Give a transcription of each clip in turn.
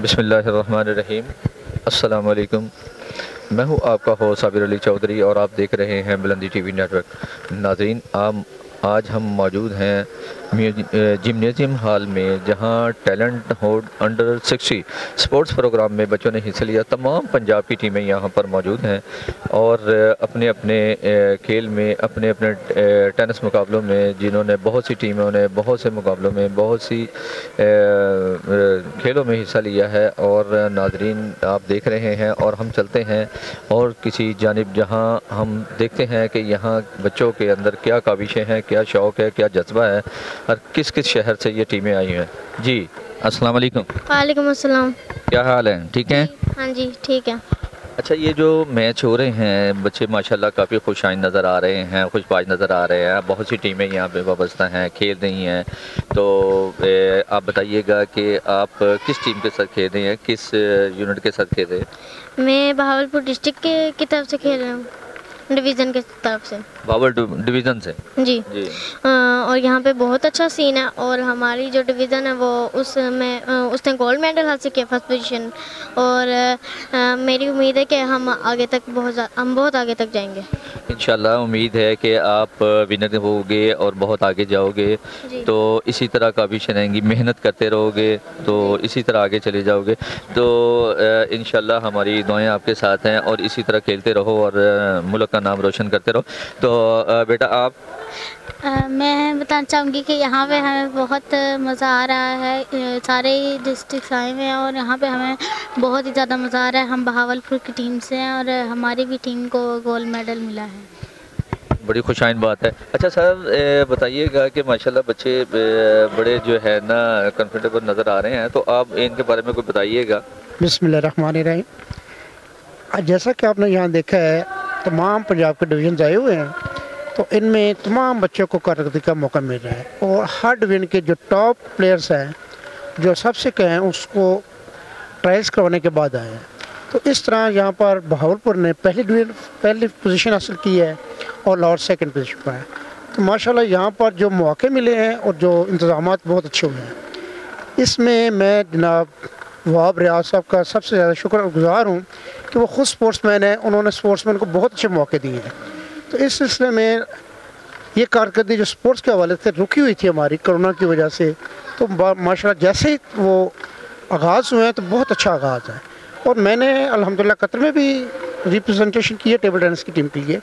बिसमीम अल्लाम मैं हूँ आपका हो साबिर अली चौधरी और आप देख रहे हैं बुलंदी टीवी नेटवर्क। नाजरीन आप आज हम मौजूद हैं जिमनेजियम हॉल में, जहाँ टैलेंट होड अंडर सिक्सटी स्पोर्ट्स प्रोग्राम में बच्चों ने हिस्सा लिया, तमाम पंजाब की टीमें यहाँ पर मौजूद हैं। और अपने अपने खेल में अपने अपने टेनिस मुकाबलों में, जिन्होंने बहुत सी टीमों ने, बहुत से मुकाबलों में, बहुत सी खेलों में हिस्सा लिया है। और, नाजरीन, आप देख रहे हैं और हम चलते हैं और किसी जानब, जहाँ हम देखते हैं कि यहाँ बच्चों के अंदर क्या काविशें हैं, क्या शौक़ है, क्या जज्बा है। और किस किस शहर से ये टीमें आई हैं? जी अस्सलाम वालेकुम। वालेकुम अस्सलाम। क्या हाल है? ठीक है? हाँ जी ठीक है। अच्छा ये जो मैच हो रहे हैं बच्चे माशाल्लाह काफ़ी खुश आइन नज़र आ रहे हैं खुशबाज नज़र आ रहे हैं। बहुत सी टीमें यहाँ पे वाबस्ता हैं खेल रही हैं। तो ए, आप बताइएगा कि आप किस टीम के साथ खेल रहे हैं? किस यूनिट के साथ खेल रहे हैं? मैं बहावलपुर डिस्ट्रिक्ट के की तरफ़ से खेल रहा हूँ। डिवीज़न के तरफ़ से। बाबर डिवीज़न से? जी, जी। आ, और यहाँ पे बहुत अच्छा सीन है और हमारी जो डिवीज़न है वो उसमें उसने गोल्ड मेडल हासिल किया फ़र्स्ट पोजीशन और आ, मेरी उम्मीद है कि हम आगे तक बहुत हम बहुत आगे तक जाएँगे। इन उम्मीद है कि आप विनर होगे और बहुत आगे जाओगे। तो इसी तरह का भी रहेंगी मेहनत करते रहोगे तो इसी तरह आगे चले जाओगे। तो इन हमारी दुआएँ आपके साथ हैं और इसी तरह खेलते रहो और मुल्क का नाम रोशन करते रहो। तो बेटा आप? आ, मैं बताना चाहूँगी कि यहाँ पे हमें बहुत मज़ा आ रहा है। सारे ही डिस्ट्रिक्स आए हुए हैं और यहाँ पे हमें बहुत ही ज़्यादा मज़ा आ रहा है। हम बहावलपुर की टीम से हैं और हमारी भी टीम को गोल्ड मेडल मिला है। बड़ी खुशाइन बात है। अच्छा सर बताइएगा कि माशाल्लाह बच्चे बड़े जो है ना कंफर्टेबल नज़र आ रहे हैं। तो आप इनके बारे में कुछ बताइएगा। बिस्मिल्लाह जैसा कि आपने यहाँ देखा है तमाम पंजाब के डिवीज़न आए हुए हैं। तो इनमें तमाम बच्चों को कारकर्दगी का मौका मिल रहा है। और हर डिवीज़न के जो टॉप प्लेयर्स हैं, जो सबसे कहें, उसको ट्रायल्स करवाने के बाद आए हैं। तो इस तरह यहाँ पर बहावलपुर ने पहली डिवीज़न पहली पोजीशन हासिल की है और लाहौर सेकंड पोजीशन पर है। तो माशाल्लाह यहाँ पर जो मौके मिले हैं और जो इंतज़ाम बहुत अच्छे हुए हैं। इसमें मैं जनाब वहाब रियाज साहब का सबसे ज़्यादा शुक्रगुजार हूँ कि वो खुद स्पोर्ट्समैन है। उन्होंने स्पोर्ट्समैन को बहुत अच्छे मौके दिए हैं। तो इस सिलसिले में ये कारकर्दगी जो स्पोर्ट्स के हवाले से रुकी हुई थी हमारी, कोरोना की वजह से तो माशा जैसे ही वो आगाज़ हुए हैं तो बहुत अच्छा आगाज़ है। और मैंने अलहमदिल्ला कतर में भी रिप्रेजेंटेशन की है टेबल टेनिस की टीम के लिए।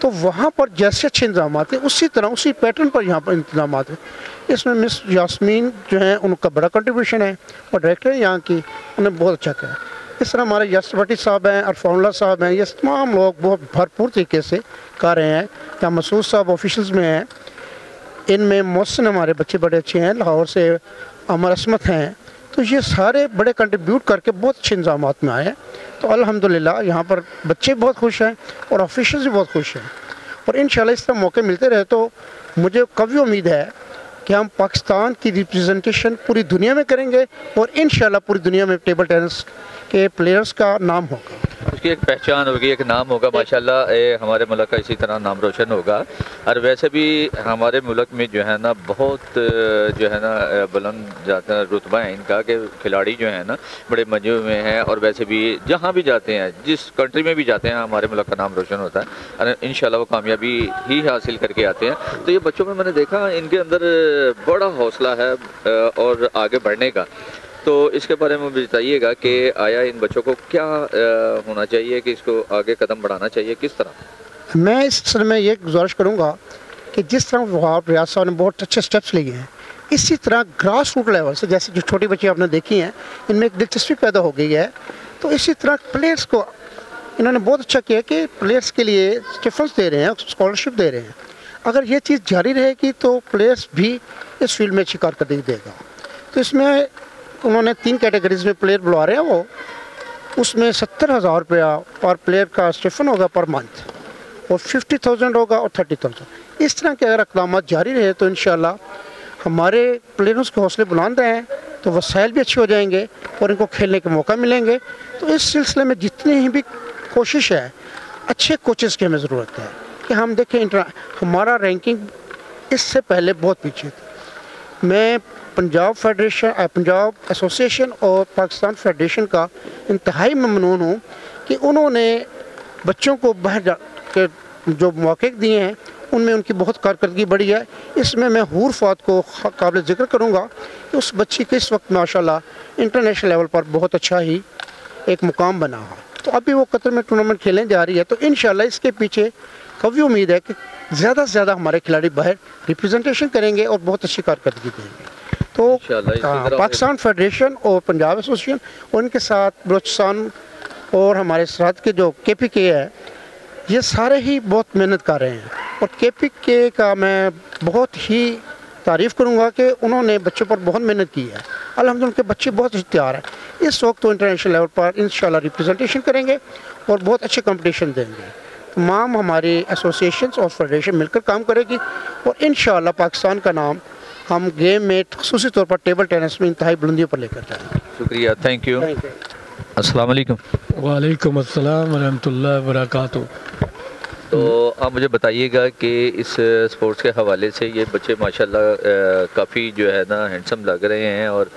तो वहाँ पर जैसे अच्छे इंतज़ाम थे उसी तरह, उसी पैटर्न पर यहाँ पर इंतज़ाम हैं। इसमें मिस यासमीन जो है, उनका बड़ा कंट्रीब्यूशन है, और डायरेक्टर यहाँ की उन्हें बहुत अच्छा किया। इस तरह हमारे यश भट्टी साहब हैं और फॉर्मूला साहब हैं, ये तमाम लोग बहुत भरपूर तरीके से कर रहे हैं। या मसूद साहब ऑफिशल्स में हैं। इनमें मोहसिन हमारे बच्चे बड़े अच्छे हैं, लाहौर से अमर असमत हैं। तो ये सारे बड़े कंट्रीब्यूट करके बहुत अच्छे इंतज़ाम में आए हैं। तो अल्हम्दुलिल्लाह, यहाँ पर बच्चे बहुत खुश हैं और ऑफिशल्स भी बहुत खुश हैं। और इन इस तरह मौके मिलते रहे तो मुझे कभी उम्मीद है कि हम पाकिस्तान की रिप्रेजेंटेशन पूरी दुनिया में करेंगे और इन पूरी दुनिया में टेबल टेनिस के प्लेयर्स का नाम होगा। उसकी एक पहचान होगी एक नाम होगा। माशाल्लाह हमारे मुल्क का इसी तरह नाम रोशन होगा। और वैसे भी हमारे मुल्क में जो है ना बहुत जो है ना बुलंद जाता रुतबा है इनका कि खिलाड़ी जो है ना बड़े मज़े में हैं। और वैसे भी जहाँ भी जाते हैं जिस कंट्री में भी जाते हैं हमारे मुल्क का नाम रोशन होता है। और इन वो कामयाबी ही हासिल करके आते हैं। तो ये बच्चों में मैंने देखा इनके अंदर बड़ा हौसला है और आगे बढ़ने का। तो इसके बारे में बताइएगा कि आया इन बच्चों को क्या होना चाहिए कि इसको आगे कदम बढ़ाना चाहिए किस तरह? मैं इस सिलसिले में ये गुजारिश करूँगा कि जिस तरह वहाँ रियाज साहब ने बहुत अच्छे स्टेप्स लिए हैं इसी तरह ग्रास रूट लेवल से जैसे जो छोटी बच्ची आपने देखी हैं इनमें एक दिलचस्पी पैदा हो गई है तो इसी तरह प्लेयर्स को इन्होंने बहुत अच्छा किया कि प्लेयर्स के लिए स्टिफल्स दे रहे हैं स्कॉलरशिप दे रहे हैं। अगर ये चीज़ जारी रहेगी तो प्लेयर्स भी इस फ़ील्ड में अच्छी कारकर्दगी देगा। तो इसमें उन्होंने तीन कैटेगरीज में प्लेयर बुला रहे हैं वो। उसमें सत्तर हज़ार रुपया पर प्लेयर का स्टेफन होगा पर मंथ और फिफ्टी थाउज़ेंड होगा और थर्टी थाउज़ेंड इस तरह के अगर इकदाम जारी रहे तो इन हमारे प्लेयर्स के हौसले बुलंद हैं तो वसाइल भी अच्छे हो जाएँगे और इनको खेलने के मौका मिलेंगे। तो इस सिलसिले में जितनी ही भी कोशिश है, अच्छे कोचेज़ की हमें ज़रूरत है कि हम देखें हमारा रैंकिंग इससे पहले बहुत पीछे थी। मैं पंजाब फेडरेशन पंजाब एसोसिएशन और पाकिस्तान फेडरेशन का इंतहाई ममनून हूँ कि उन्होंने बच्चों को बाहर जा के जो मौके दिए हैं, उनमें उनकी बहुत कारकर्दगी बढ़ी है। इसमें मैं हूर फात को काबिल ज़िक्र करूँगा कि उस बच्ची के इस वक्त माशाल्लाह इंटरनेशनल लेवल पर बहुत अच्छा ही एक मुकाम बना है। तो अभी वो कतर में टूर्नामेंट खेलने जा रही है तो इन इसके पीछे कभी उम्मीद है कि ज़्यादा से ज़्यादा हमारे खिलाड़ी बाहर रिप्रेजेंटेशन करेंगे और बहुत अच्छी कारकर्दगी देंगे तो हाँ, पाकिस्तान फेडरेशन और पंजाब एसोसिएशन और इनके साथ बलोचिस्तान और हमारे साथ के जो के पी के है ये सारे ही बहुत मेहनत कर रहे हैं। और के पी के का मैं बहुत ही तारीफ़ करूँगा कि उन्होंने बच्चों पर बहुत मेहनत की है। अलहमद उनके बच्चे बहुत तैयार हैं। इस वक्त तो इंटरनेशनल लेवल पर इन रिप्रेजेंटेशन करेंगे और बहुत अच्छे कंपटीशन देंगे। तमाम हमारे एसोसिएशन और फेडरेशन मिलकर काम करेगी और इन पाकिस्तान का नाम हम गेम में खसूस तौर पर टेबल टेनिस में इंतहाई बुलंदियों पर लेकर जाएँगे। शुक्रिया थैंक यू अस्सलाम वालेकुम। वालेकुम अस्सलाम वरहमतुल्लाहि वबरकातुहू। तो आप मुझे बताइएगा कि इस स्पोर्ट्स के हवाले से ये बच्चे माशाल्लाह काफ़ी जो है ना हैंडसम लग रहे हैं और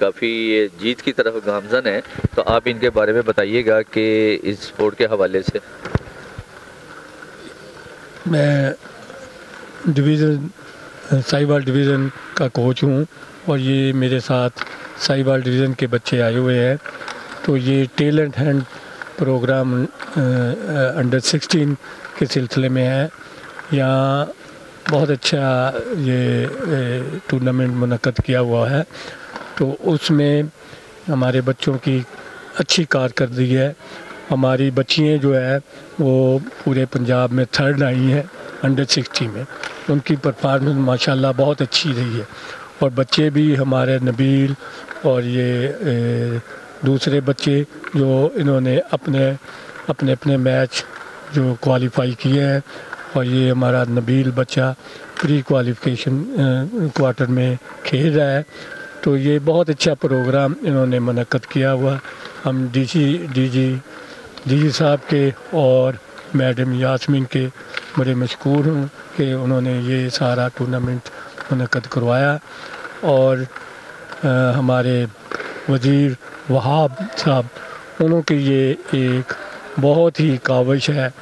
काफ़ी जीत की तरफ़ गामजन है। तो आप इनके बारे में बताइएगा कि इस स्पोर्ट के हवाले से मैं डिवीज़न साहिवाल डिवीज़न का कोच हूँ और ये मेरे साथ साहिवाल डिवीज़न के बच्चे आए हुए हैं। तो ये talent hunt programme under sixteen के सिलसिले में है। यहाँ बहुत अच्छा ये टूर्नामेंट मनक़द किया हुआ है। तो उसमें हमारे बच्चों की अच्छी कारकर्दगी है। हमारी बच्चियाँ जो है वो पूरे पंजाब में थर्ड आई हैं अंडर सिक्सटी में। उनकी परफॉर्मेंस माशाल्लाह बहुत अच्छी रही है। और बच्चे भी हमारे नबील और ये ए, दूसरे बच्चे जो इन्होंने अपने अपने अपने मैच जो क्वालिफाई किए हैं और ये हमारा नबील बच्चा प्री क्वालिफिकेशन क्वार्टर में खेल रहा है। तो ये बहुत अच्छा प्रोग्राम इन्होंने मनक़द किया हुआ। हम डीजी डीजी डीजी साहब के और मैडम यासमिन के बड़े मशहूर हूँ कि उन्होंने ये सारा टूर्नामेंट मनक़द करवाया। और आ, हमारे वज़ीर वहाब साहब उनकी ये एक बहुत ही काविश है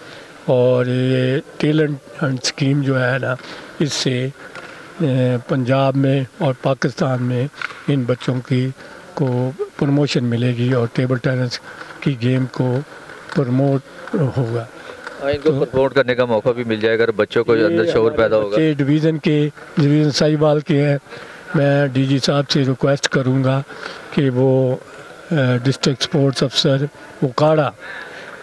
और ये टेलेंट हंट स्कीम जो है ना इससे पंजाब में और पाकिस्तान में इन बच्चों की को प्रमोशन मिलेगी और टेबल टेनिस की गेम को प्रमोट होगा। हाँ, इनको तो, प्रमोट करने का मौका भी मिल जाएगा अगर बच्चों को अंदर शोर पैदा होगा। डिवीज़न के डिवीज़न साहिवाल के हैं। मैं डीजी साहब से रिक्वेस्ट करूँगा कि वो डिस्ट्रिक्ट स्पोर्ट्स अफसर उकाड़ा।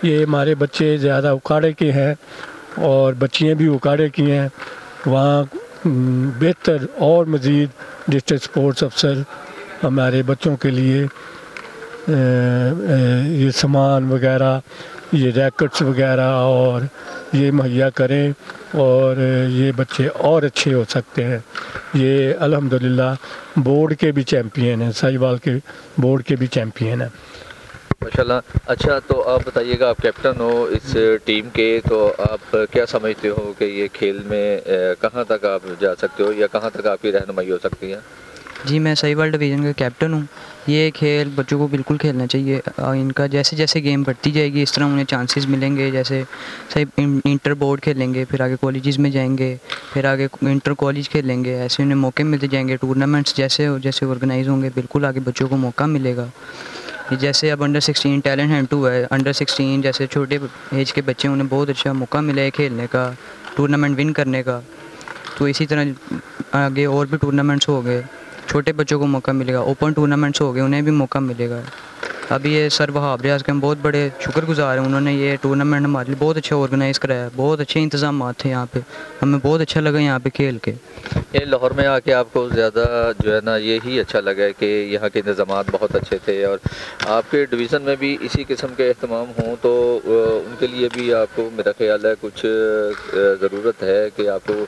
ये हमारे बच्चे ज़्यादा उकाड़े के हैं और बच्चियाँ भी उकाड़े की हैं। वहाँ बेहतर और मज़ीद डिस्ट्रिक्ट स्पोर्ट्स अफसर हमारे बच्चों के लिए ये सामान वगैरह, ये रैकेट्स वगैरह और ये मुहैया करें और ये बच्चे और अच्छे हो सकते हैं। ये अल्हम्दुलिल्लाह बोर्ड के भी चैम्पियन हैं, साहिवाल के बोर्ड के भी चैम्पियन हैं। माशाल्लाह। अच्छा तो आप बताइएगा, आप कैप्टन हो इस टीम के तो आप क्या समझते हो कि ये खेल में कहाँ तक आप जा सकते हो या कहाँ तक आपकी रहनुमाई हो सकती है? जी, मैं सही वर्ल्ड डिवीज़न का कैप्टन हूँ। ये खेल बच्चों को बिल्कुल खेलना चाहिए। इनका जैसे जैसे गेम बढ़ती जाएगी, इस तरह उन्हें चांसेस मिलेंगे। जैसे सही इंटर बोर्ड खेलेंगे, फिर आगे कॉलेजेस में जाएँगे, फिर आगे इंटर कॉलेज खेलेंगे। ऐसे उन्हें मौके मिलते जाएँगे। टूर्नामेंट्स जैसे जैसे ऑर्गेनाइज होंगे, बिल्कुल आगे बच्चों को मौका मिलेगा। जैसे अब under sixteen talent hunt too है। अंडर सिक्सटीन जैसे छोटे एज के बच्चे उन्हें बहुत अच्छा मौका मिला है खेलने का टूर्नामेंट विन करने का। तो इसी तरह आगे और भी टूर्नामेंट्स हो गए। छोटे बच्चों को मौका मिलेगा, ओपन टूर्नामेंट्स हो गए, उन्हें भी मौका मिलेगा। अभी ये सर वहाब रियाज के हम बहुत बड़े शुक्रगुजार हैं, उन्होंने ये टूर्नामेंट हमारे लिए बहुत अच्छा ऑर्गेनाइज़ कराया, बहुत अच्छे इंतज़ाम थे यहाँ पे, हमें बहुत अच्छा लगा यहाँ पे खेल के। ये लाहौर में आके आपको ज़्यादा जो है ना, ये ही अच्छा लगा है कि यहाँ के इंतज़ाम बहुत अच्छे थे और आपके डिवीज़न में भी इसी किस्म के अहतमाम हों तो उनके लिए भी आपको, मेरा ख्याल है, कुछ ज़रूरत है कि आपको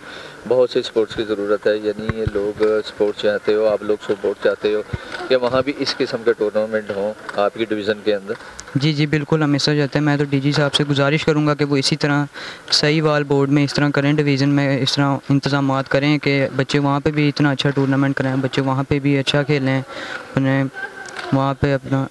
बहुत से स्पोर्ट्स की ज़रूरत है। यानी ये लोग स्पोर्ट्स चाहते हो, आप लोग सपोर्ट चाहते हो कि वहाँ भी इस किस्म के टूर्नामेंट हों आपकी डिवीज़न के अंदर? जी जी, बिल्कुल, हमेशा जाते हैं। मैं तो डीजी साहब से गुजारिश करूँगा कि वो इसी तरह सही वाल बोर्ड में इस तरह करें, डिवीज़न में इस तरह इंतज़ाम करें कि बच्चे वहाँ पे भी इतना अच्छा टूर्नामेंट करें बच्चे वहाँ पे भी अच्छा खेलें, उन्हें वहाँ पे अपना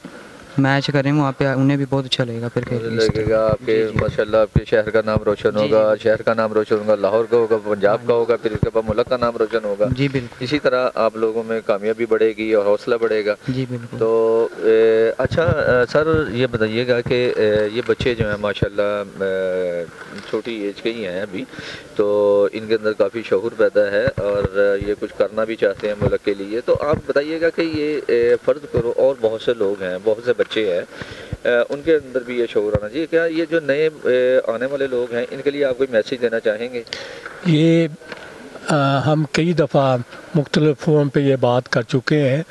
मैच करें वहाँ पे उन्हें भी बहुत अच्छा लगेगा फिर। लगेगा आपके। माशाल्लाह आपके शहर का नाम रोशन होगा शहर का नाम रोशन होगा लाहौर का होगा पंजाब का होगा फिर उसके बाद मुल्क का नाम रोशन होगा। जी बिल्कुल। इसी तरह आप लोगों में कामयाबी बढ़ेगी और हौसला बढ़ेगा। जी बिल्कुल। तो ए, अच्छा सर ये बताइएगा कि ये बच्चे जो हैं माशाल्लाह छोटी एज के ही हैं अभी तो इनके अंदर काफ़ी शहूर पैदा है और ये कुछ करना भी चाहते हैं मुल्क के लिए। तो आप बताइएगा कि ये फ़र्ज़ करो और बहुत से लोग हैं बहुत से बच्चे हैं। उनके अंदर भी ये शोर आना चाहिए। क्या ये जो नए आने वाले लोग हैं, इनके लिए आप कोई मैसेज देना चाहेंगे? ये हम कई दफ़ा मुख्तलिफ़ फोरम पे ये बात कर चुके हैं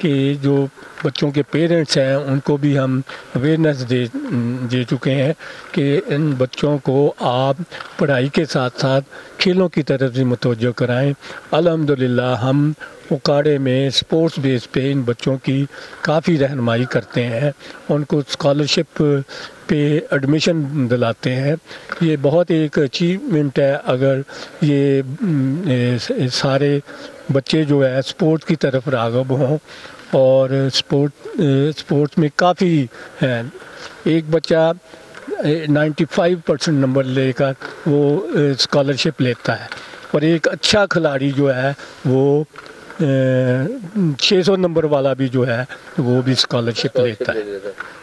कि जो बच्चों के पेरेंट्स हैं, उनको भी हम अवेयरनेस दे दे चुके हैं कि इन बच्चों को आप पढ़ाई के साथ साथ खेलों की तरफ़ भी मुतवजह कराएँ। अल्हम्दुलिल्लाह, हम उकाड़े में स्पोर्ट्स बेस पे इन बच्चों की काफ़ी रहनमाई करते हैं। उनको स्कॉलरशिप पे एडमिशन दिलाते हैं। ये बहुत एक अचीवमेंट है अगर ये सारे बच्चे जो है स्पोर्ट की तरफ़ रागब हों और स्पोर्ट स्पोर्ट्स में काफ़ी हैं। एक बच्चा 95 परसेंट नंबर लेकर वो स्कॉलरशिप लेता है और एक अच्छा खिलाड़ी जो है वो छः सौ नंबर वाला भी जो है वो भी स्कॉलरशिप लेता है।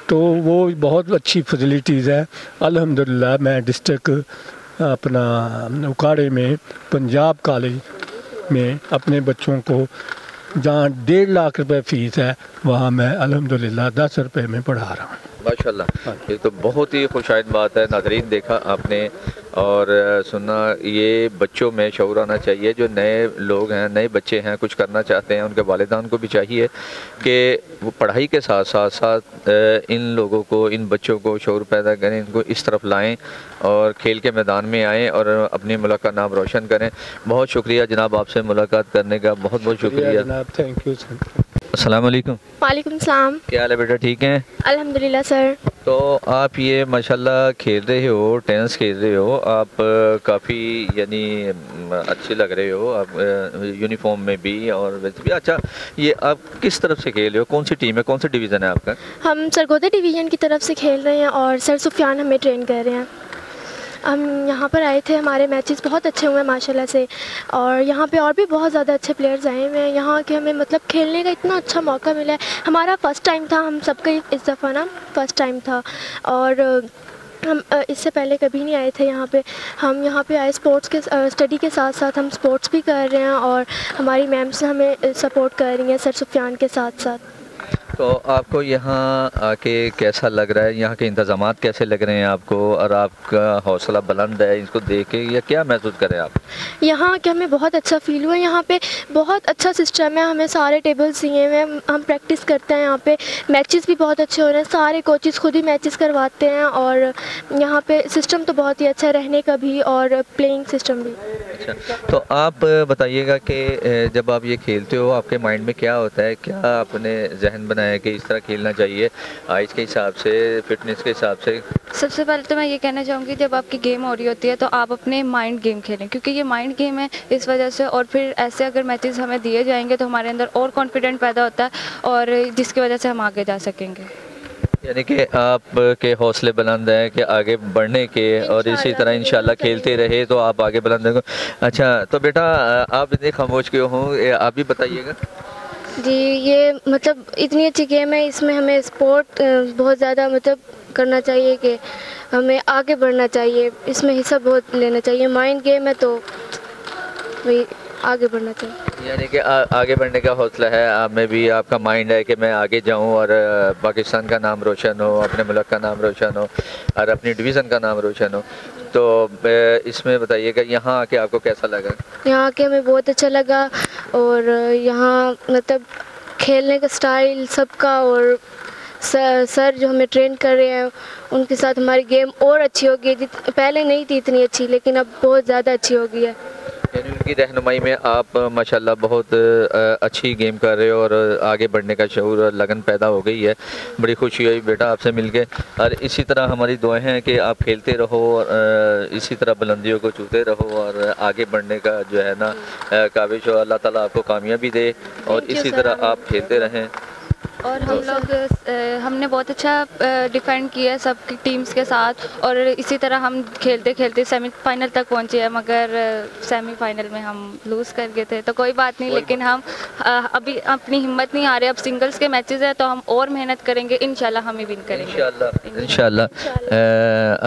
तो वो बहुत अच्छी फैसिलिटीज़ है। अल्हम्दुलिल्लाह, मैं डिस्ट्रिक अपना, उकाड़े में, पंजाब कॉलेज में अपने बच्चों को, जहाँ डेढ़ लाख रुपए फ़ीस है, वहाँ मैं अल्हम्दुलिल्लाह दस रुपए में पढ़ा रहा हूँ। माशाल्लाह। ये तो बहुत ही खुशाइन बात है। नाजरीन देखा आपने। और सुना ये बच्चों में शौर आना चाहिए। जो नए लोग हैं नए बच्चे हैं कुछ करना चाहते हैं उनके वालिदान को भी चाहिए कि वो पढ़ाई के साथ साथ साथ इन लोगों को इन बच्चों को शौर पैदा करें इनको इस तरफ़ लाएँ और खेल के मैदान में आएँ और अपनी मुल्क का नाम रोशन करें। बहुत शुक्रिया जनाब आपसे मुलाकात करने का। बहुत बहुत शुक्रिया। जनाब। थैंक यू अस्सलाम वालेकुम वालेकुम सलाम। क्या हाल है बेटा? ठीक हैं? अल्हम्दुलिल्लाह सर। तो आप ये माशाल्लाह खेल रहे हो टेनिस खेल रहे हो आप काफ़ी यानी अच्छे लग रहे हो आप यूनिफॉर्म में भी और वैसे भी। अच्छा ये आप किस तरफ़ से खेल रहे हो? कौन सी टीम है? कौन सा डिवीज़न है आपका? हम सरगोदा डिवीज़न की तरफ़ से खेल रहे हैं और सर सुफियान हमें ट्रेन कर रहे हैं। हम यहाँ पर आए थे, हमारे मैचेस बहुत अच्छे हुए माशाल्लाह से। और यहाँ पे और भी बहुत ज़्यादा अच्छे प्लेयर्स आए हैं। यहाँ के हमें मतलब खेलने का इतना अच्छा मौका मिला है। हमारा फ़र्स्ट टाइम था, हम सबका इस दफ़ा ना फ़र्स्ट टाइम था। और हम इससे पहले कभी नहीं आए थे यहाँ पे। हम यहाँ पे आए स्पोर्ट्स के स्टडी के साथ साथ हम स्पोर्ट्स भी कर रहे हैं और हमारी मैम्स हमें सपोर्ट कर रही हैं, सर सुफियान के साथ साथ। तो आपको यहाँ आके कैसा लग रहा है? यहाँ के इंतज़ाम कैसे लग रहे हैं आपको? और आपका हौसला बुलंद है इसको देख के या क्या महसूस करें आप? यहाँ के हमें बहुत अच्छा फील हुआ यहाँ पे बहुत अच्छा सिस्टम है। हमें सारे टेबल्स दिए हुए हैं। हम प्रैक्टिस करते हैं यहाँ पे। मैचेस भी बहुत अच्छे हो रहे हैं। सारे कोचेज़ खुद ही मैचेस करवाते हैं। और यहाँ पे सिस्टम तो बहुत ही अच्छा है रहने का भी और प्लेइंग सिस्टम भी। अच्छा तो आप बताइएगा कि जब आप ये खेलते हो आपके माइंड में क्या होता है? क्या आपने जहन बनाया कि इस तरह खेलना चाहिए आइज़ के हिसाब से फिटनेस के हिसाब से। सबसे पहले तो मैं ये कहना चाहूँगी जब आपकी गेम हो रही होती है तो आप अपने माइंड गेम खेलें क्योंकि ये माइंड गेम है इस वजह से और फिर ऐसे अगर मैचेस हमें दिए जाएँगे तो हमारे अंदर और कॉन्फिडेंट पैदा होता है और जिसकी वजह से हम आगे जा सकेंगे। यानी कि आपके हौसले बुलंद हैं कि आगे बढ़ने के और इसी तरह इंशाल्लाह खेलते रहे तो आप आगे बुलंद अच्छा तो बेटा आप इतने खामोश क्यों हो? आप भी बताइएगा। जी, ये मतलब इतनी अच्छी गेम है, इसमें हमें स्पोर्ट बहुत ज़्यादा मतलब करना चाहिए कि हमें आगे बढ़ना चाहिए, इसमें हिस्सा बहुत लेना चाहिए। माइंड गेम है तो वही आगे बढ़ना चाहिए। यानी कि आगे बढ़ने का हौसला है, आप में भी आपका माइंड है कि मैं आगे जाऊँ और पाकिस्तान का नाम रोशन हो, अपने मुल्क का नाम रोशन हो और अपनी डिवीज़न का नाम रोशन हो। तो इसमें बताइएगा, यहाँ आके आपको कैसा लगा? यहाँ आके हमें बहुत अच्छा लगा और यहाँ मतलब खेलने का स्टाइल सबका और सर जो हमें ट्रेन कर रहे हैं, उनके साथ हमारी गेम और अच्छी होगी। पहले नहीं थी इतनी अच्छी, लेकिन अब बहुत ज़्यादा अच्छी होगी है। यानी उनकी रहनुमाई में आप माशाल्लाह बहुत अच्छी गेम कर रहे हो और आगे बढ़ने का शौर और लगन पैदा हो गई है। बड़ी खुशी हुई बेटा आपसे मिलके। और इसी तरह हमारी दुआएँ हैं कि आप खेलते रहो और इसी तरह बुलंदियों को छूते रहो और आगे बढ़ने का जो है ना काबिश हो। अल्लाह ताला आपको कामयाबी दे और इसी तरह आप खेलते रहें। और हम लोग हमने बहुत अच्छा डिफेंड किया सब टीम्स के साथ और इसी तरह हम खेलते खेलते सेमीफाइनल तक पहुँचे हैं मगर सेमीफाइनल में हम लूज़ कर गए थे। तो कोई बात नहीं लेकिन हम अभी अपनी हिम्मत नहीं आ रही अब सिंगल्स के मैचेस हैं तो हम और मेहनत करेंगे। इंशाल्लाह हम ही विन करेंगे। इंशाल्लाह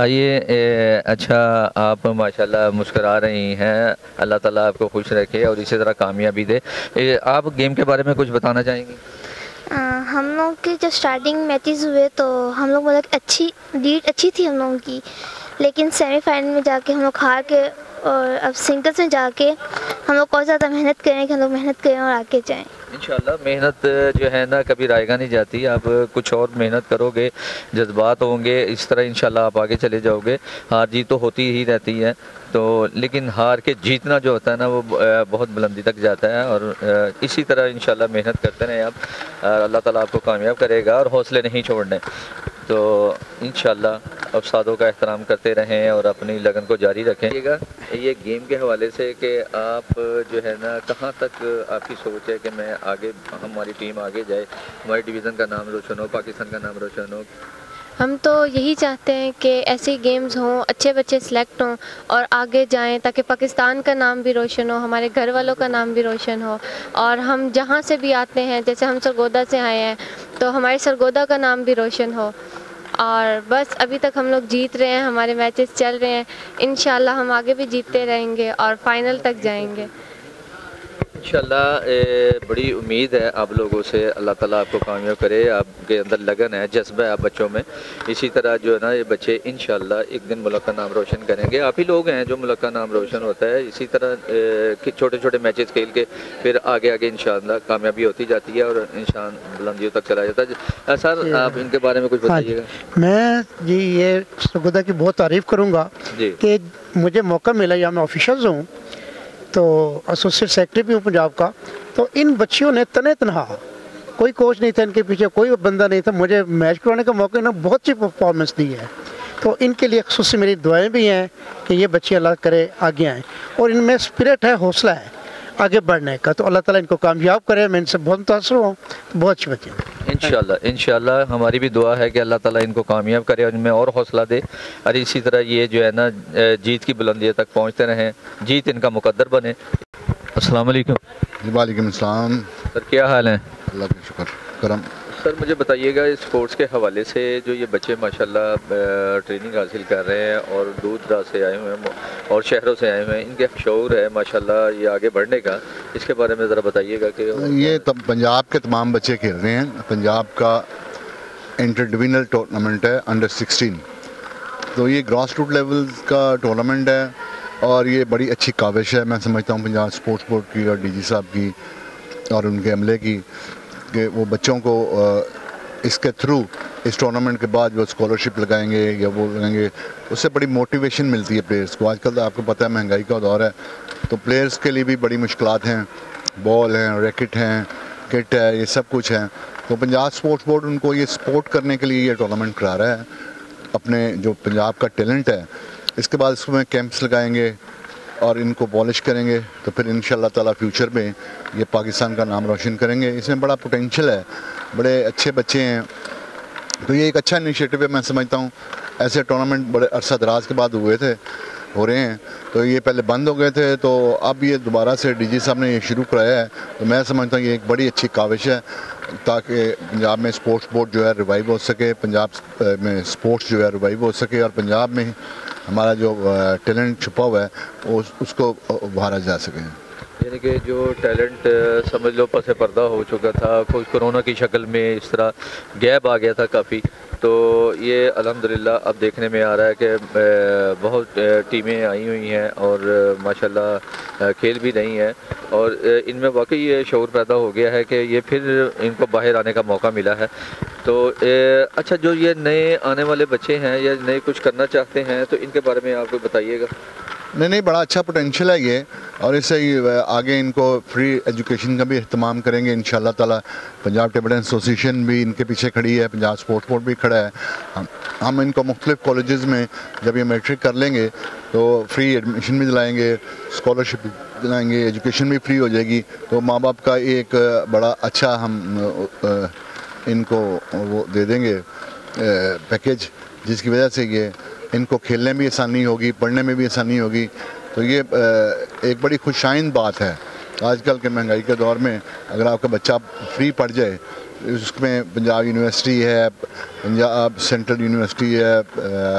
आइए अच्छा आप माशाल्लाह मुस्करा रही हैं। अल्लाह ताला आपको खुश रखे और इसी तरह कामयाबी दे। आप गेम के बारे में कुछ बताना चाहेंगी? हम लोग के जब स्टार्टिंग मैचेस हुए तो हम लोग मतलब अच्छी लीड अच्छी थी हम लोगों की। लेकिन सेमीफाइनल में जाके हम लोग हार के और अब सिंगल्स में जाके हम लोग और ज़्यादा मेहनत करें कि हम लोग मेहनत करें और आगे जाएँ। इंशाल्लाह मेहनत जो है ना, कभी रायगा नहीं जाती। आप कुछ और मेहनत करोगे, जज्बात होंगे, इस तरह इंशाल्लाह आप आगे चले जाओगे। हार जीत तो होती ही रहती है। तो लेकिन हार के जीतना जो होता है ना, वो बहुत बुलंदी तक जाता है और इसी तरह इंशाल्लाह मेहनत करते रहे आप। अल्लाह ताला आपको कामयाब करेगा और हौसले नहीं छोड़ने। तो इंशाल्लाह उस्तादों का एहतराम करते रहें और अपनी लगन को जारी रखेंगा ये गेम के हवाले से कि आप जो है ना, कहाँ तक आपकी सोच है कि मैं आगे, हमारी टीम आगे जाए? हमारे डिवीज़न का नाम रोशन हो, पाकिस्तान का नाम रोशन हो। हम तो यही चाहते हैं कि ऐसे गेम्स हों, अच्छे बच्चे सिलेक्ट हों और आगे जाएँ ताकि पाकिस्तान का नाम भी रोशन हो, हमारे घर वालों का नाम भी रोशन हो। और हम जहाँ से भी आते हैं, जैसे हम सरगोदा से आए हैं तो हमारे सरगोदा का नाम भी रोशन हो। और बस अभी तक हम लोग जीत रहे हैं, हमारे मैचेस चल रहे हैं। इन हम आगे भी जीतते रहेंगे और फाइनल तक जाएँगे। इंशाल्लाह बड़ी उम्मीद है आप लोगों से। अल्लाह ताला आपको कामयाब करे आपके अंदर लगन है जज्बा है आप बच्चों में। इसी तरह जो है ना ये बच्चे इंशाल्लाह एक दिन मुल्क का नाम रोशन करेंगे। आप ही लोग हैं जो मुल्क का नाम रोशन होता है। इसी तरह छोटे छोटे मैचेस खेल के फिर आगे आगे इंशाल्लाह कामयाबी होती जाती है और इंसान बुलंदियों तक चला जाता है। सर आप इनके बारे में कुछ हाँ बताइएगा। मैं जी ये सरगोदा की बहुत तारीफ़ करूँगा जी। कि मुझे मौका मिला या मैं ऑफिशल्स हूँ तो एसोसिएट सेक्रेटरी भी हूँ पंजाब का तो इन बच्चियों ने तने तनहा, कोई कोच नहीं था इनके पीछे, कोई बंदा नहीं था, मुझे मैच करवाने का मौका इन्होंने बहुत अच्छी परफॉर्मेंस दी है। तो इनके लिए खसूस मेरी दुआएँ भी हैं कि ये बच्चे अल्लाह करे, आगे आएँ। और इनमें स्पिरिट है, हौसला है। आगे बढ़ने का। तो अल्लाह ताला इनको कामयाब करे मैं इनसे बहुत मुतासर हूँ। तो बहुत अच्छी बच्चे हैं। इंशाल्लाह इंशाल्लाह हमारी भी दुआ है कि अल्लाह ताला इनको कामयाब करे और इनमें और हौसला दे। और इसी तरह ये जो है ना जीत की बुलंदियों तक पहुँचते रहें। जीत इनका मुकदर बने। अस्सलाम वालेकुम जी सर क्या हाल है? अल्लाह का शुक्र करम। सर, मुझे बताइएगा स्पोर्ट्स के हवाले से जो ये बच्चे माशाल्लाह ट्रेनिंग हासिल कर रहे हैं और दूर दराज से आए हुए हैं और शहरों से आए हुए हैं, इनके शौर है माशाल्लाह ये आगे बढ़ने का। इसके बारे में ज़रा बताइएगा कि ये तब पंजाब के तमाम बच्चे खेल रहे हैं। पंजाब का इंटर डिविजनल टूर्नामेंट है अंडर 16 तो ये ग्रास रूट लेवल का टूर्नामेंट है और ये बड़ी अच्छी काविश है। मैं समझता हूँ पंजाब स्पोर्ट्स बोर्ड की और डीजी साहब की और उनके अमले की। कि वो बच्चों को इसके थ्रू इस टूर्नामेंट के बाद वो स्कॉलरशिप लगाएँगे या वो लगाएँगे, उससे बड़ी मोटिवेशन मिलती है प्लेयर्स को। आजकल तो आपको पता है महँगाई का दौर है तो प्लेयर्स के लिए भी बड़ी मुश्किल हैं। बॉल हैं रैकेट हैं किट है, ये सब कुछ है। तो पंजाब स्पोर्ट्स बोर्ड उनको ये सपोर्ट करने के लिए ये टूर्नामेंट करा रहा है। अपने जो पंजाब का टैलेंट है, इसके बाद इसमें कैंप्स लगाएँगे और इनको पॉलिश करेंगे तो फिर इन ताला फ्यूचर में ये पाकिस्तान का नाम रोशन करेंगे। इसमें बड़ा पोटेंशियल है। बड़े अच्छे बच्चे हैं। तो ये एक अच्छा इनिशिएटिव है, मैं समझता हूँ। ऐसे टूर्नामेंट बड़े अरसा दराज के बाद हुए थे, हो रहे हैं। तो ये पहले बंद हो गए थे तो अब ये दोबारा से डीजी साहब ने ये शुरू कराया है। तो मैं समझता हूँ ये एक बड़ी अच्छी काविश है, ताकि पंजाब में स्पोर्ट्स बोर्ड जो है रिवाइव हो सके, पंजाब में स्पोर्ट्स जो है रिवाइव हो सके, और पंजाब में हमारा जो टैलेंट छुपा हुआ है उस- उसको उभारा जा सके। यानी कि जो टैलेंट समझ लो पसे पर्दा हो चुका था कुछ कोरोना की शक्ल में इस तरह गैप आ गया था काफ़ी। तो ये अल्हम्दुलिल्लाह अब देखने में आ रहा है कि बहुत टीमें आई हुई हैं और माशाल्लाह खेल भी रही हैं। और इनमें वाकई ये शौर पैदा हो गया है कि ये फिर इनको बाहर आने का मौका मिला है। तो अच्छा जो ये नए आने वाले बच्चे हैं या नए कुछ करना चाहते हैं तो इनके बारे में आप कोई बताइएगा? नहीं नहीं, बड़ा अच्छा पोटेंशियल है ये। और इससे आगे इनको फ्री एजुकेशन का भी अहतमाम करेंगे इन ताला। पंजाब टेबल एसोसिएशन भी इनके पीछे खड़ी है, पंजाब स्पोर्ट्स बोर्ड भी खड़ा है। हम हम इनको मुख्तलिफ़ कॉलेज़ में जब ये मैट्रिक कर लेंगे तो फ्री एडमिशन भी दिलाएँगे स्कॉलरशिप भी दिलाएँगे एजुकेशन भी फ्री हो जाएगी। तो माँ बाप का एक बड़ा अच्छा हम इनको वो दे देंगे पैकेज जिसकी वजह से ये इनको खेलने में आसानी होगी, पढ़ने में भी आसानी होगी। तो ये एक बड़ी खुशाइन बात है। आजकल के महँगाई के दौर में अगर आपका बच्चा फ्री पढ़ जाए, उसमें पंजाब यूनिवर्सिटी है, पंजाब सेंट्रल यूनिवर्सिटी है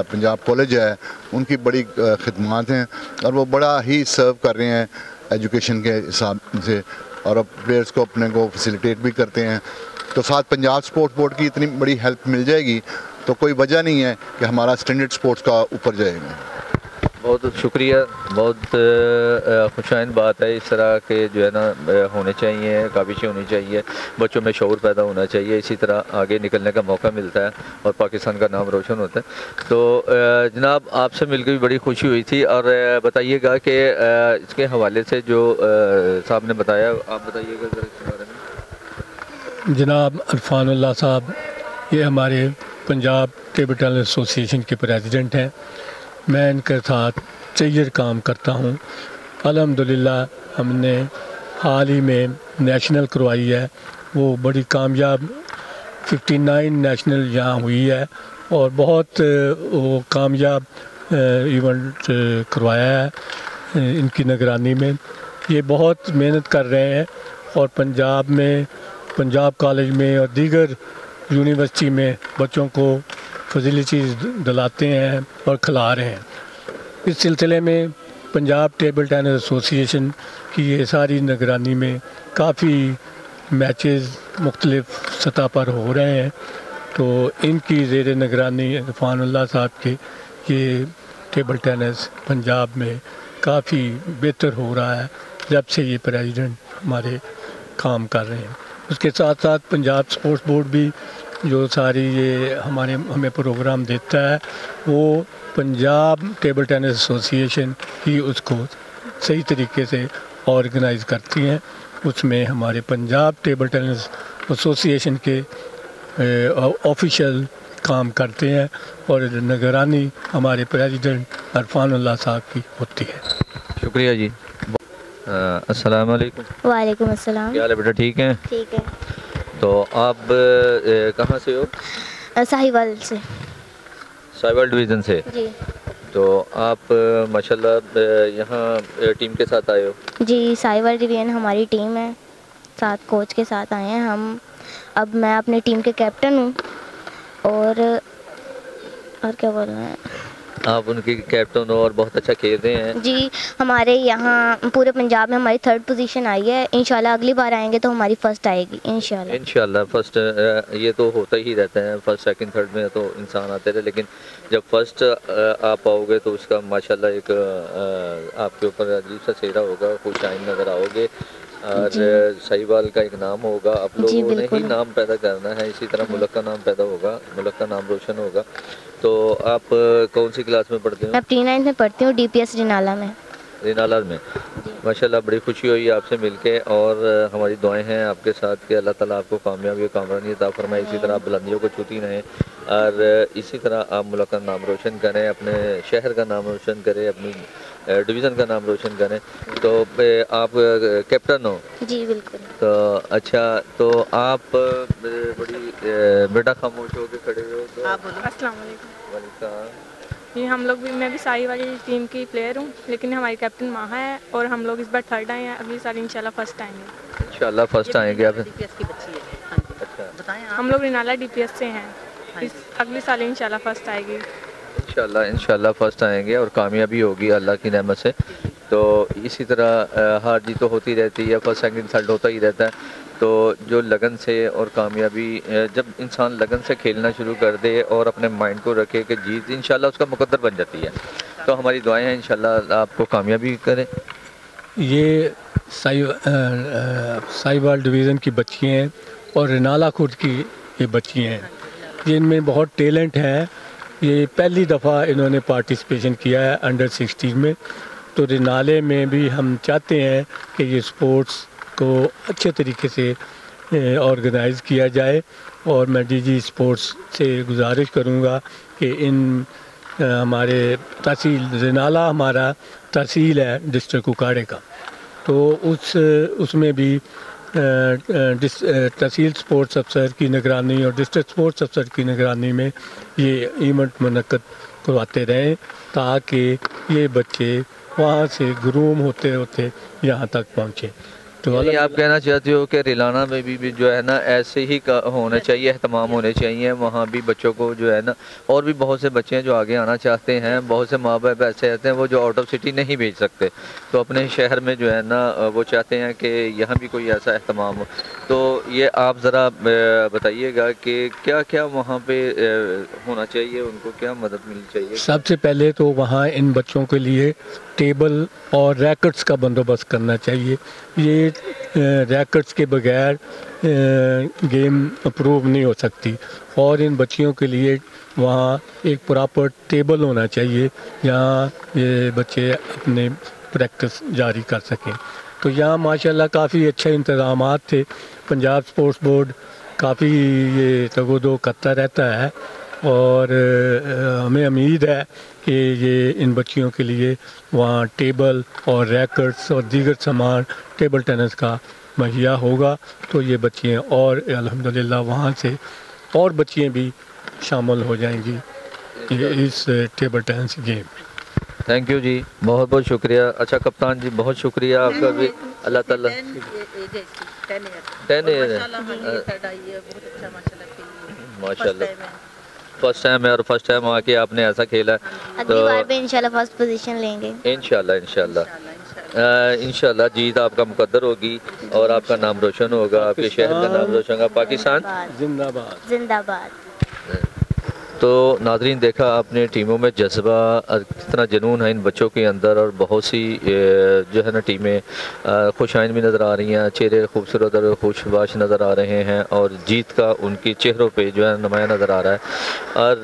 पंजाब कॉलेज है, उनकी बड़ी खदमात हैं और वो बड़ा ही सर्व कर रहे हैं एजुकेशन के हिसाब से और अब प्लेयर्स को अपने को फैसिलिटेट भी करते हैं। तो साथ पंजाब स्पोर्ट्स बोर्ड की इतनी बड़ी हेल्प मिल जाएगी तो कोई वजह नहीं है कि हमारा स्टैंडर्ड स्पोर्ट्स का ऊपर जाएगा बहुत शुक्रिया बहुत खुशाइन बात है इस तरह के जो है ना होने चाहिए काबिशें होनी चाहिए बच्चों में शौर पैदा होना चाहिए इसी तरह आगे निकलने का मौका मिलता है और पाकिस्तान का नाम रोशन होता है। तो जनाब आपसे मिलकर भी बड़ी खुशी हुई थी और बताइएगा कि इसके हवाले से जो साहब ने बताया आप बताइएगा इसके बारे में। जनाब अरफान साहब ये हमारे पंजाब टेबल टेनिस एसोसिएशन के प्रेसिडेंट हैं। मैं इनके साथ चैर काम करता हूँ। अल्हम्दुलिल्लाह, हमने हाल ही में नेशनल करवाई है। वो बड़ी कामयाब 59 नेशनल यहाँ हुई है और बहुत, वो कामयाब इवेंट करवाया है इनकी निगरानी में। ये बहुत मेहनत कर रहे हैं और पंजाब में, पंजाब कॉलेज में और दीगर यूनिवर्सिटी में बच्चों को फैसिलिटीज़ दिलाते हैं और खिला रहे हैं। इस सिलसिले में पंजाब टेबल टेनिस एसोसिएशन की ये सारी निगरानी में काफ़ी मैचेस मुख्तलिफ़ सतह पर हो रहे हैं। तो इनकी जेर निगरानी इरफान साहब के ये टेबल टेनिस पंजाब में काफ़ी बेहतर हो रहा है, जब से ये प्रेसिडेंट हमारे काम कर रहे हैं। उसके साथ साथ पंजाब स्पोर्ट्स बोर्ड भी जो सारी ये हमारे हमें प्रोग्राम देता है वो पंजाब टेबल टेनिस एसोसिएशन ही उसको सही तरीके से ऑर्गेनाइज करती हैं। उसमें हमारे पंजाब टेबल टेनिस एसोसिएशन के ऑफिशियल काम करते हैं और निगरानी हमारे प्रेसिडेंट अरफान अल्लाह साहब की होती है। शुक्रिया जी। अस्सलाम वालेकुम। वालेकुम अस्सलाम। क्या हाल है बेटा ठीक है? ठीक है। तो आप कहाँ से हो? साहिवाल से। साहिवाल डिवीज़न से? जी। तो आप माशाल्लाह यहाँ टीम के साथ आए हो? जी साहिवाल डिवीज़न हमारी टीम है। साथ कोच के साथ आए हैं हम। अब मैं अपनी टीम के कैप्टन हूँ। और और क्या बोल रहे हैं? आप उनकी कैप्टन हो और बहुत अच्छा खेल रहे हैं। जी हमारे यहाँ पूरे पंजाब में हमारी थर्ड पोजीशन आई है। इंशाल्लाह अगली बार आएँगे तो हमारी फ़र्स्ट आएगी इंशाल्लाह। इंशाल्लाह फ़र्स्ट ये तो होता ही रहता है फ़र्स्ट सेकंड थर्ड में तो इंसान आते रहे लेकिन जब फ़र्स्ट आप आओगे तो उसका माशाल्लाह एक आपके ऊपर अजीब सा चेहरा होगा खुश आइन नज़र आओगे। और सहीवाल का एक नाम होगा। आप लोगों ने ही नाम पैदा करना है। इसी तरह मुल्क का नाम पैदा होगा। मुल्क का नाम रोशन होगा। तो आप कौन सी क्लास में पढ़ते हो? मैं प्री नाइन्थ में पढ़ती हूँ डीपीएस रिनाला में। रिनाला में। माशाल्लाह बड़ी खुशी हुई आपसे मिलके और हमारी दुआएँ हैं आपके साथ कि अल्लाह ताला आपको कामयाबी और कामरानी अता फरमाए। इसी तरह आप बुलंदियों को छूती रहें। और इसी तरह आप मुल्क का नाम रोशन करें अपने शहर का नाम रोशन करें अपनी डिवीज़न का नाम रोशन करें। तो आप कैप्टन हो? जी बिल्कुल। तो अच्छा तो आप बड़ी बेटा खामोश हो के खड़े हो तो आप बोलो। अस्सलाम ये हम लोग भी मैं भी साई वाली टीम की प्लेयर हूँ लेकिन हमारी कैप्टन माहा है और हम लोग इस बार थर्ड आए हैं। अगली साल इंशाल्लाह फ़र्स्ट आएँगे। इंशाल्लाह फ़र्स्ट आएँगे आप। अच्छा। हम लोग रिनाला डीपीएस से हैं। इस अगली साल इंशाल्लाह फ़र्स्ट आएगी। इंशाल्लाह इंशाल्लाह फ़र्स्ट आएँगे और कामयाबी होगी अल्लाह की रहमत से। तो इसी तरह हार जीत तो होती रहती है फ़र्स्ट सेकंड थर्ड होता ही रहता है। तो जो लगन से और कामयाबी जब इंसान लगन से खेलना शुरू कर दे और अपने माइंड को रखे कि जीत इंशाल्लाह उसका मुकद्दर बन जाती है। तो हमारी दुआएँ हैं इंशाल्लाह आपको कामयाबी करें। ये साई साईवाल डिवीज़न की बच्ची हैं और रिनाला खुर्द की ये बच्ची हैं। जिनमें बहुत टैलेंट है। ये पहली दफ़ा इन्होंने पार्टिसिपेशन किया है अंडर सिक्सटीन में। तो रिनाले में भी हम चाहते हैं कि ये स्पोर्ट्स को अच्छे तरीके से ऑर्गेनाइज़ किया जाए। और मैं डीजी स्पोर्ट्स से गुजारिश करूँगा कि इन हमारे तहसील, रिनाला हमारा तहसील है डिस्ट्रिक्ट उकाड़े का। तो उस, उसमें भी तहसील स्पोर्ट्स अफसर की निगरानी और डिस्ट्रिक्ट स्पोर्ट्स अफसर की निगरानी में ये इवेंट मनक़द करवाते रहें ताकि ये बच्चे वहाँ से ग्रूम होते होते यहाँ तक पहुँचें। तो यानी आप कहना चाहते हो कि रिलाना में भी, भी जो है ना ऐसे ही का होना चाहिए अहतमाम होने चाहिए। वहाँ भी बच्चों को जो है ना और भी बहुत से बच्चे हैं जो आगे आना चाहते हैं। बहुत से माँ बाप ऐसे रहते हैं वो जो आउट ऑफ़ सिटी नहीं भेज सकते। तो अपने शहर में जो है ना वो चाहते हैं कि यहाँ भी कोई ऐसा अहतमाम हो। तो ये आप ज़रा बताइएगा कि क्या क्या वहाँ पे होना चाहिए उनको क्या मदद मिलनी चाहिए? सबसे पहले तो वहाँ इन बच्चों के लिए टेबल और रैकेट्स का बंदोबस्त करना चाहिए। ये रैकेट्स के बगैर गेम अप्रूव नहीं हो सकती। और इन बच्चियों के लिए वहाँ एक प्रॉपर टेबल होना चाहिए, जहाँ ये बच्चे अपने प्रैक्टिस जारी कर सकें। तो यहाँ माशाल्लाह काफ़ी अच्छे इंतज़ाम थे। पंजाब स्पोर्ट्स बोर्ड काफ़ी ये तगोदो करता रहता है। और हमें उम्मीद है कि ये इन बच्चियों के लिए वहाँ टेबल और रैकेट्स और दीगर सामान टेबल टेनिस का मुहैया होगा। तो ये बच्चियाँ और अल्हम्दुलिल्लाह वहाँ से और बच्चियाँ भी शामिल हो जाएँगी इस table tennis game thank you जी। बहुत बहुत शुक्रिया। अच्छा कप्तान जी बहुत शुक्रिया आपका भी। अल्लाह ताला। टेन माशाल्लाह फ़र्स्ट टाइम है और फ़र्स्ट टाइम आके आपने ऐसा खेला है। तो इनशाला इंशाल्लाह फ़र्स्ट पोजीशन लेंगे। इनशाला इनशाला इनशाला जीत आपका मुकद्दर होगी और आपका नाम रोशन होगा आपके शहर का नाम रोशन होगा। पाकिस्तान? जिंदाबाद। जिंदाबाद। तो नाजरीन, देखा आपने टीमों में जज्बा कितना जुनून है इन बच्चों के अंदर और बहुत सी जो है ना टीमें खुश आइन भी नज़र आ रही हैं, चेहरे खूबसूरत और खुशबाश नज़र आ रहे हैं और जीत का उनके चेहरों पे जो है नुमाया नज़र आ रहा है। और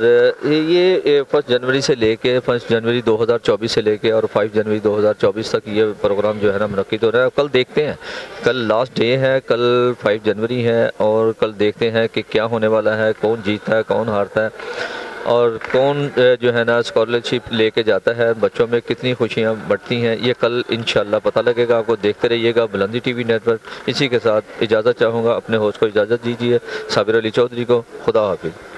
ये फ़र्स्ट जनवरी से लेके, फ़र्स्ट जनवरी 2024 से लेके और फाइव जनवरी 2024 तक ये प्रोग्राम जो है ना मनद हो रहा है। कल देखते हैं, कल लास्ट डे है, कल फाइव जनवरी है और कल देखते हैं कि क्या होने वाला है, कौन जीतता है, कौन हारता है। और कौन जो है ना स्कॉलरशिप लेके जाता है, बच्चों में कितनी खुशियाँ बढ़ती हैं, ये कल इन पता लगेगा, आपको देखते रहिएगा, बुलंदी टी वी नेटवर्क। इसी के साथ इजाज़त चाहूँगा, अपने होस्ट को इजाज़त दीजिए। साबिर अली चौधरी को, खुदा हाफिज़।